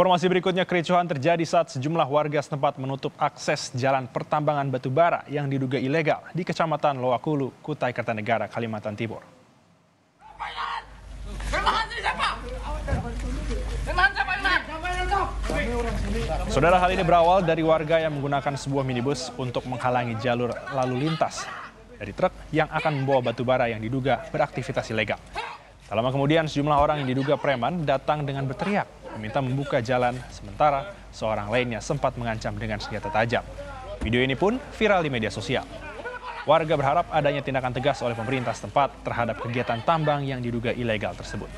Informasi berikutnya kericuhan terjadi saat sejumlah warga setempat menutup akses jalan pertambangan batu bara yang diduga ilegal di Kecamatan Loakulu, Kutai Kartanegara, Kalimantan Timur. Saudara hal ini berawal dari warga yang menggunakan sebuah minibus untuk menghalangi jalur lalu lintas dari truk yang akan membawa batu bara yang diduga beraktivitas ilegal. Tak lama kemudian sejumlah orang yang diduga preman datang dengan berteriak meminta membuka jalan, sementara seorang lainnya sempat mengancam dengan senjata tajam. Video ini pun viral di media sosial. Warga berharap adanya tindakan tegas oleh pemerintah setempat terhadap kegiatan tambang yang diduga ilegal tersebut.